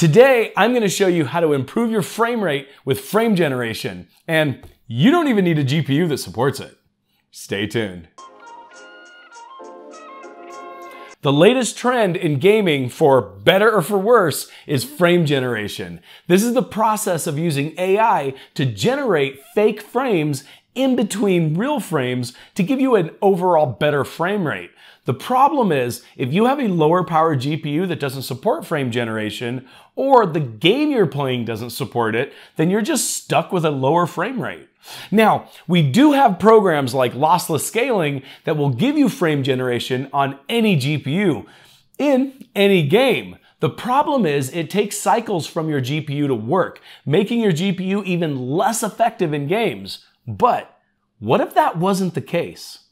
Today, I'm going to show you how to improve your frame rate with frame generation, and you don't even need a GPU that supports it. Stay tuned. The latest trend in gaming, for better or for worse, is frame generation. This is the process of using AI to generate fake frames in between real frames to give you an overall better frame rate. The problem is, if you have a lower power GPU that doesn't support frame generation, or the game you're playing doesn't support it, then you're just stuck with a lower frame rate. Now, we do have programs like lossless scaling that will give you frame generation on any GPU in any game. The problem is it takes cycles from your GPU to work, making your GPU even less effective in games. But what if that wasn't the case?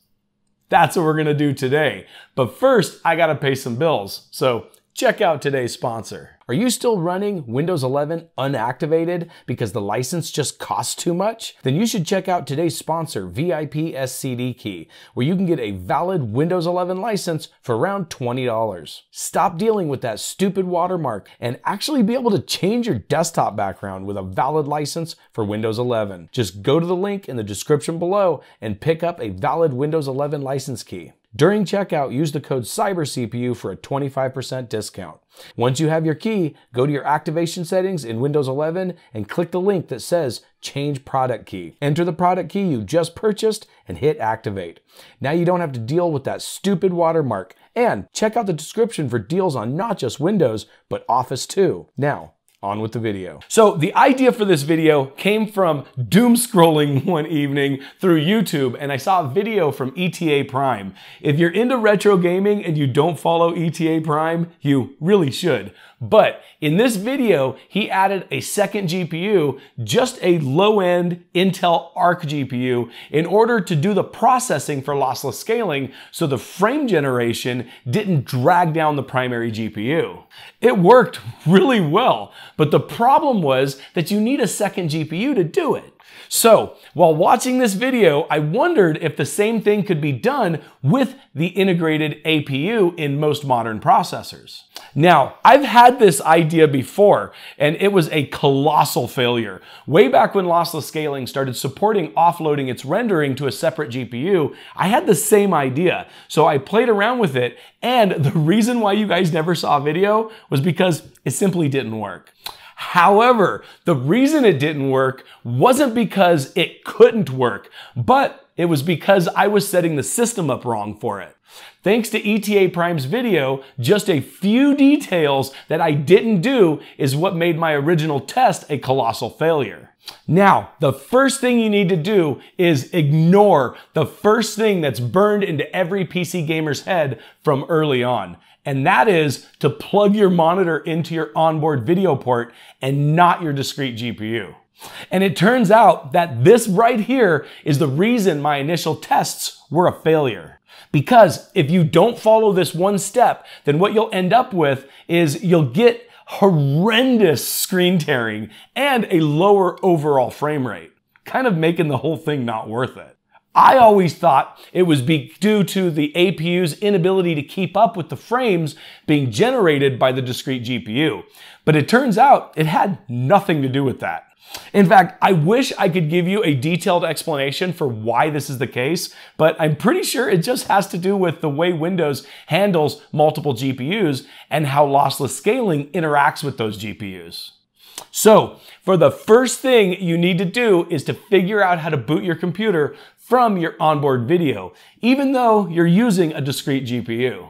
That's what we're gonna do today. But first, I gotta pay some bills. So check out today's sponsor. Are you still running Windows 11 unactivated because the license just costs too much? Then you should check out today's sponsor, VIP SCD Key, where you can get a valid Windows 11 license for around $20. Stop dealing with that stupid watermark and actually be able to change your desktop background with a valid license for Windows 11. Just go to the link in the description below and pick up a valid Windows 11 license key. During checkout, use the code CYBERCPU for a 25% discount. Once you have your key, go to your activation settings in Windows 11 and click the link that says Change Product Key. Enter the product key you just purchased and hit Activate. Now you don't have to deal with that stupid watermark. And check out the description for deals on not just Windows, but Office too. Now, on with the video. So the idea for this video came from doom scrolling one evening through YouTube and I saw a video from ETA Prime. If you're into retro gaming and you don't follow ETA Prime, you really should. But in this video, he added a second GPU, just a low-end Intel Arc GPU, in order to do the processing for lossless scaling so the frame generation didn't drag down the primary GPU. It worked really well, but the problem was that you need a second GPU to do it. So while watching this video, I wondered if the same thing could be done with the integrated APU in most modern processors. Now, I've had this idea before, and it was a colossal failure. Way back when lossless scaling started supporting offloading its rendering to a separate GPU, I had the same idea. So I played around with it, and the reason why you guys never saw a video was because it simply didn't work. However, the reason it didn't work wasn't because it couldn't work, but it was because I was setting the system up wrong for it. Thanks to ETA Prime's video, just a few details that I didn't do is what made my original test a colossal failure. Now, the first thing you need to do is ignore the first thing that's burned into every PC gamer's head from early on and that is to plug your monitor into your onboard video port and not your discrete GPU. And it turns out that this right here is the reason my initial tests were a failure. Because if you don't follow this one step, then what you'll end up with is you'll get horrendous screen tearing and a lower overall frame rate, kind of making the whole thing not worth it. I always thought it was due to the APU's inability to keep up with the frames being generated by the discrete GPU. But it turns out it had nothing to do with that. In fact, I wish I could give you a detailed explanation for why this is the case, but I'm pretty sure it just has to do with the way Windows handles multiple GPUs and how lossless scaling interacts with those GPUs. So, for the first thing you need to do is to figure out how to boot your computer from your onboard video, even though you're using a discrete GPU.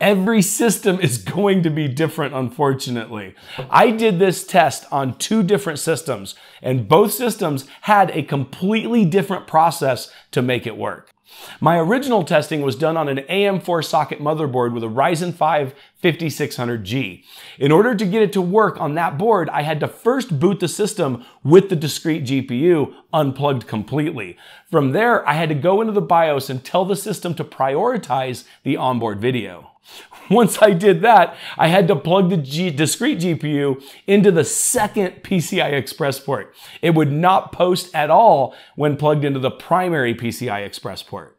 Every system is going to be different, unfortunately. I did this test on two different systems, and both systems had a completely different process to make it work. My original testing was done on an AM4 socket motherboard with a Ryzen 5 5600G. In order to get it to work on that board, I had to first boot the system with the discrete GPU unplugged completely. From there, I had to go into the BIOS and tell the system to prioritize the onboard video. Once I did that, I had to plug the G discrete GPU into the second PCI Express port. It would not post at all when plugged into the primary PCI Express port.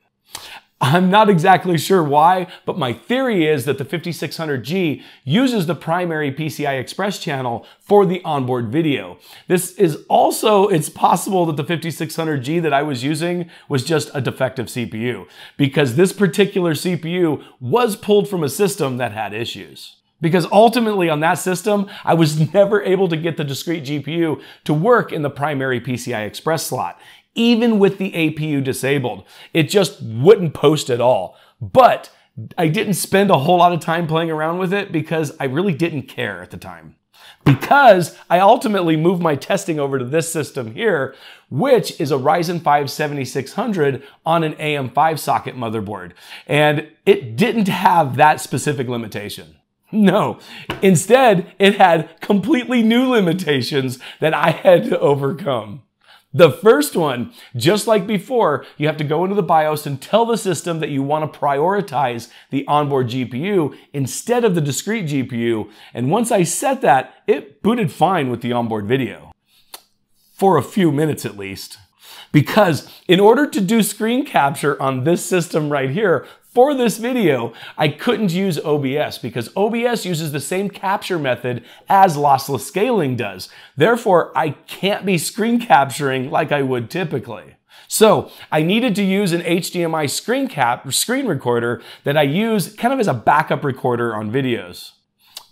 I'm not exactly sure why, but my theory is that the 5600G uses the primary PCI Express channel for the onboard video. This is also, it's possible that the 5600G that I was using was just a defective CPU because this particular CPU was pulled from a system that had issues. Because ultimately on that system, I was never able to get the discrete GPU to work in the primary PCI Express slot even with the APU disabled. It just wouldn't post at all. But I didn't spend a whole lot of time playing around with it because I really didn't care at the time. Because I ultimately moved my testing over to this system here, which is a Ryzen 5 7600 on an AM5 socket motherboard. And it didn't have that specific limitation. No, instead, it had completely new limitations that I had to overcome. The first one, just like before, you have to go into the BIOS and tell the system that you want to prioritize the onboard GPU instead of the discrete GPU. And once I set that, it booted fine with the onboard video. For a few minutes at least. Because in order to do screen capture on this system right here, for this video, I couldn't use OBS because OBS uses the same capture method as lossless scaling does. Therefore, I can't be screen capturing like I would typically. So I needed to use an HDMI screen cap screen recorder that I use kind of as a backup recorder on videos.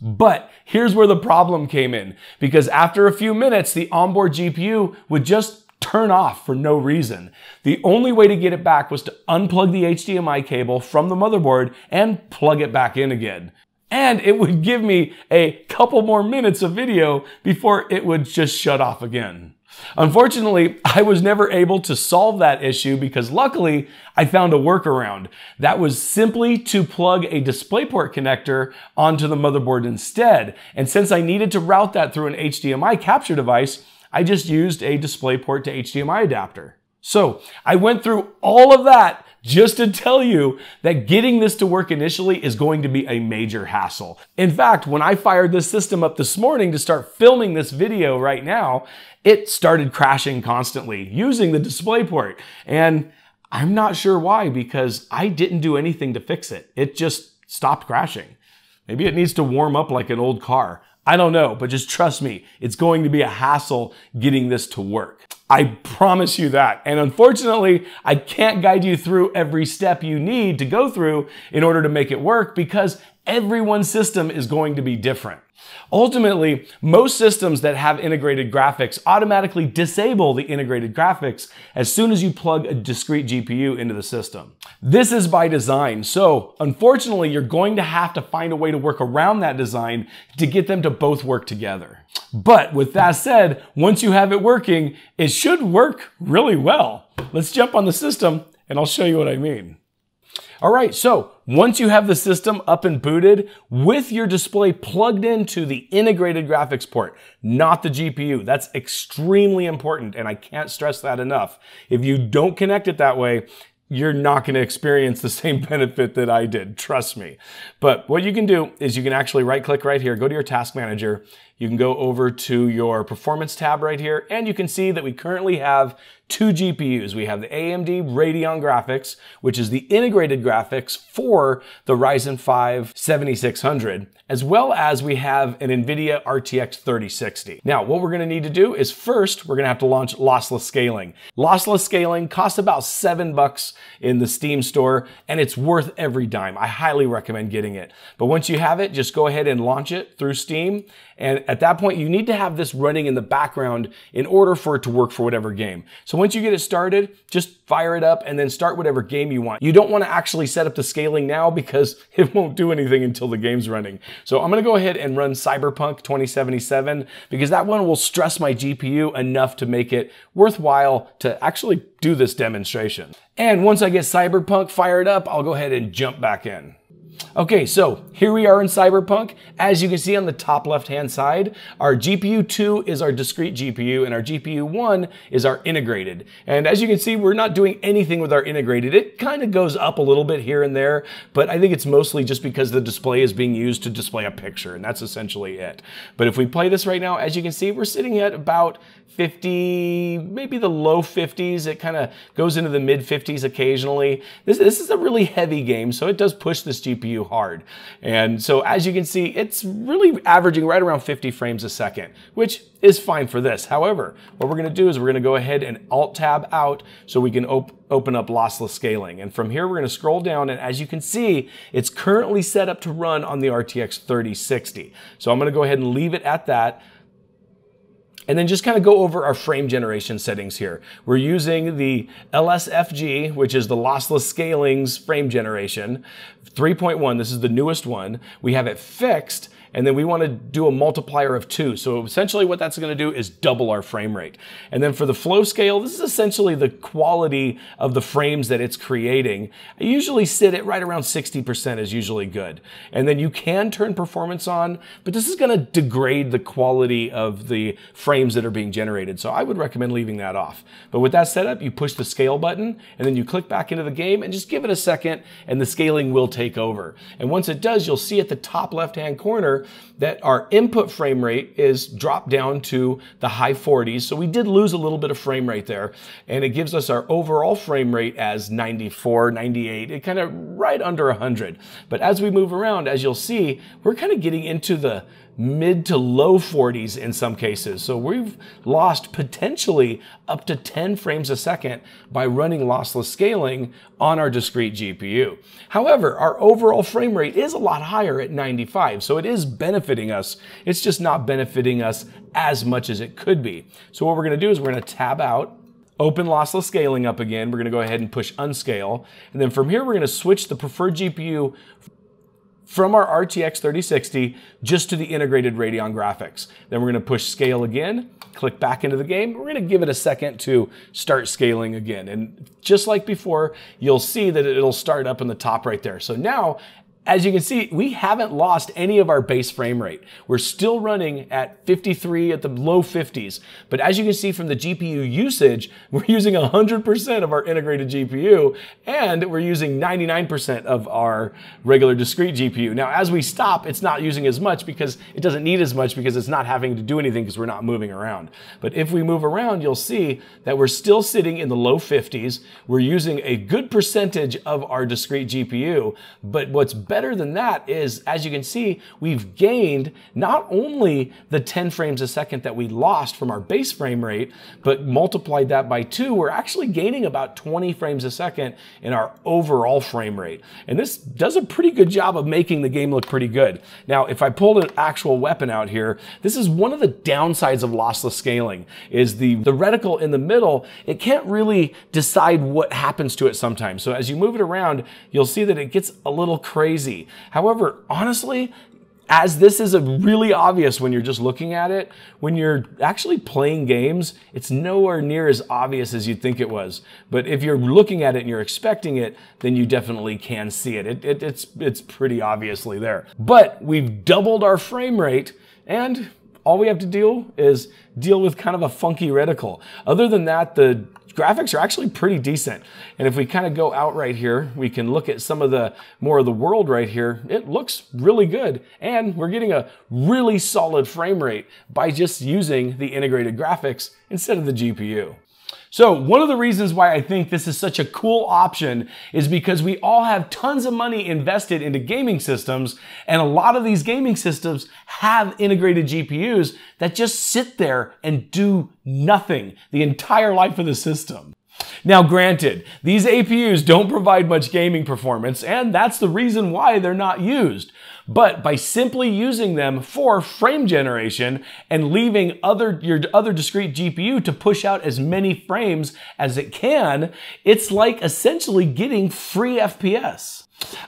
But here's where the problem came in because after a few minutes, the onboard GPU would just turn off for no reason. The only way to get it back was to unplug the HDMI cable from the motherboard and plug it back in again. And it would give me a couple more minutes of video before it would just shut off again. Unfortunately, I was never able to solve that issue because luckily I found a workaround. That was simply to plug a DisplayPort connector onto the motherboard instead. And since I needed to route that through an HDMI capture device, I just used a DisplayPort to HDMI adapter. So I went through all of that just to tell you that getting this to work initially is going to be a major hassle. In fact, when I fired this system up this morning to start filming this video right now, it started crashing constantly using the DisplayPort. And I'm not sure why because I didn't do anything to fix it. It just stopped crashing. Maybe it needs to warm up like an old car. I don't know, but just trust me, it's going to be a hassle getting this to work. I promise you that. And unfortunately, I can't guide you through every step you need to go through in order to make it work because everyone's system is going to be different. Ultimately, most systems that have integrated graphics automatically disable the integrated graphics as soon as you plug a discrete GPU into the system. This is by design, so unfortunately, you're going to have to find a way to work around that design to get them to both work together. But with that said, once you have it working, it should work really well. Let's jump on the system and I'll show you what I mean. All right, so once you have the system up and booted with your display plugged into the integrated graphics port, not the GPU, that's extremely important and I can't stress that enough. If you don't connect it that way, you're not going to experience the same benefit that I did. Trust me. But what you can do is you can actually right click right here, go to your task manager. You can go over to your performance tab right here, and you can see that we currently have two GPUs. We have the AMD Radeon graphics, which is the integrated graphics for the Ryzen 5 7600, as well as we have an NVIDIA RTX 3060. Now, what we're gonna need to do is first, we're gonna have to launch lossless scaling. Lossless scaling costs about seven bucks in the Steam store, and it's worth every dime. I highly recommend getting it. But once you have it, just go ahead and launch it through Steam. And at that point, you need to have this running in the background in order for it to work for whatever game. So once you get it started, just fire it up and then start whatever game you want. You don't want to actually set up the scaling now because it won't do anything until the game's running. So I'm going to go ahead and run Cyberpunk 2077 because that one will stress my GPU enough to make it worthwhile to actually do this demonstration. And once I get Cyberpunk fired up, I'll go ahead and jump back in. Okay, so here we are in Cyberpunk. As you can see on the top left-hand side, our GPU 2 is our discrete GPU and our GPU 1 is our integrated. And as you can see, we're not doing anything with our integrated. It kind of goes up a little bit here and there, but I think it's mostly just because the display is being used to display a picture, and that's essentially it. But if we play this right now, as you can see, we're sitting at about 50, maybe the low 50s. It kind of goes into the mid 50s occasionally. This, this is a really heavy game, so it does push this GPU hard. And so as you can see, it's really averaging right around 50 frames a second, which is fine for this. However, what we're gonna do is we're gonna go ahead and Alt Tab out so we can op open up lossless scaling. And from here, we're gonna scroll down and as you can see, it's currently set up to run on the RTX 3060. So I'm gonna go ahead and leave it at that. And then just kind of go over our frame generation settings here. We're using the LSFG, which is the lossless scaling's frame generation. 3.1, this is the newest one. We have it fixed and then we want to do a multiplier of two. So essentially what that's going to do is double our frame rate. And then for the flow scale, this is essentially the quality of the frames that it's creating. I usually sit at right around 60% is usually good. And then you can turn performance on, but this is going to degrade the quality of the frames that are being generated. So I would recommend leaving that off. But with that set up, you push the scale button and then you click back into the game and just give it a second and the scaling will take over. And once it does, you'll see at the top left-hand corner that our input frame rate is dropped down to the high 40s. So we did lose a little bit of frame rate there. And it gives us our overall frame rate as 94, 98, it kind of right under 100. But as we move around, as you'll see, we're kind of getting into the mid to low 40s in some cases. So we've lost potentially up to 10 frames a second by running lossless scaling on our discrete GPU. However, our overall frame rate is a lot higher at 95, so it is benefiting us. It's just not benefiting us as much as it could be. So what we're gonna do is we're gonna tab out open lossless scaling up again. We're gonna go ahead and push unscale. And then from here, we're gonna switch the preferred GPU from our RTX 3060 just to the integrated Radeon graphics. Then we're gonna push scale again, click back into the game. We're gonna give it a second to start scaling again. And just like before, you'll see that it'll start up in the top right there. So now as you can see, we haven't lost any of our base frame rate. We're still running at 53 at the low 50s. But as you can see from the GPU usage, we're using 100% of our integrated GPU and we're using 99% of our regular discrete GPU. Now, as we stop, it's not using as much because it doesn't need as much because it's not having to do anything because we're not moving around. But if we move around, you'll see that we're still sitting in the low 50s. We're using a good percentage of our discrete GPU. But what's better than that is, as you can see, we've gained not only the 10 frames a second that we lost from our base frame rate, but multiplied that by two, we're actually gaining about 20 frames a second in our overall frame rate. And this does a pretty good job of making the game look pretty good. Now, if I pulled an actual weapon out here, this is one of the downsides of lossless scaling, is the, the reticle in the middle, it can't really decide what happens to it sometimes. So as you move it around, you'll see that it gets a little crazy crazy. However, honestly, as this is a really obvious when you're just looking at it, when you're actually playing games, it's nowhere near as obvious as you'd think it was. But if you're looking at it and you're expecting it, then you definitely can see it. it, it it's, it's pretty obviously there. But we've doubled our frame rate and all we have to do is deal with kind of a funky reticle. Other than that, the graphics are actually pretty decent. And if we kind of go out right here, we can look at some of the more of the world right here. It looks really good. And we're getting a really solid frame rate by just using the integrated graphics instead of the GPU. So one of the reasons why I think this is such a cool option is because we all have tons of money invested into gaming systems and a lot of these gaming systems have integrated GPUs that just sit there and do nothing the entire life of the system. Now, granted, these APUs don't provide much gaming performance, and that's the reason why they're not used. But by simply using them for frame generation and leaving other, your other discrete GPU to push out as many frames as it can, it's like essentially getting free FPS.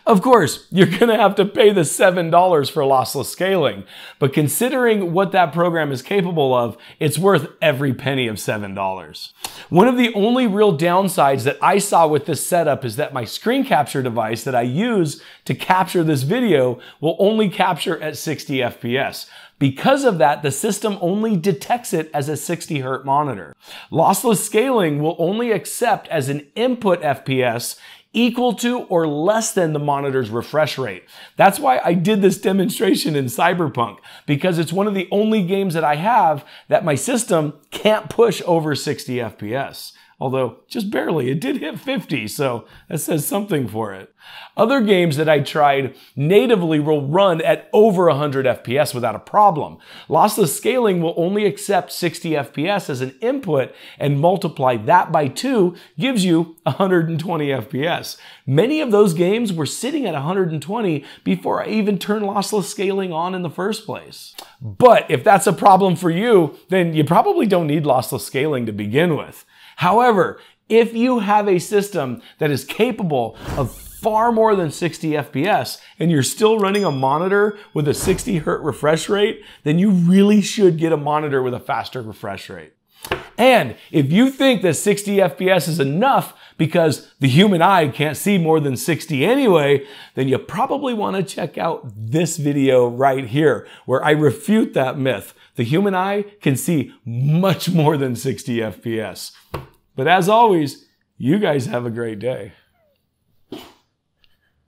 Of course, you're going to have to pay the $7 for lossless scaling, but considering what that program is capable of, it's worth every penny of $7. One of the only real downsides that I saw with this setup is that my screen capture device that I use to capture this video will only capture at 60 FPS. Because of that, the system only detects it as a 60 Hz monitor. Lossless scaling will only accept as an input FPS equal to or less than the monitor's refresh rate. That's why I did this demonstration in Cyberpunk, because it's one of the only games that I have that my system can't push over 60 FPS although just barely. It did hit 50, so that says something for it. Other games that I tried natively will run at over 100 FPS without a problem. Lossless scaling will only accept 60 FPS as an input and multiply that by 2 gives you 120 FPS. Many of those games were sitting at 120 before I even turned lossless scaling on in the first place. But if that's a problem for you, then you probably don't need lossless scaling to begin with. However, if you have a system that is capable of far more than 60 FPS and you're still running a monitor with a 60 Hz refresh rate, then you really should get a monitor with a faster refresh rate. And if you think that 60 FPS is enough because the human eye can't see more than 60 anyway, then you probably want to check out this video right here where I refute that myth. The human eye can see much more than 60 FPS. But as always, you guys have a great day.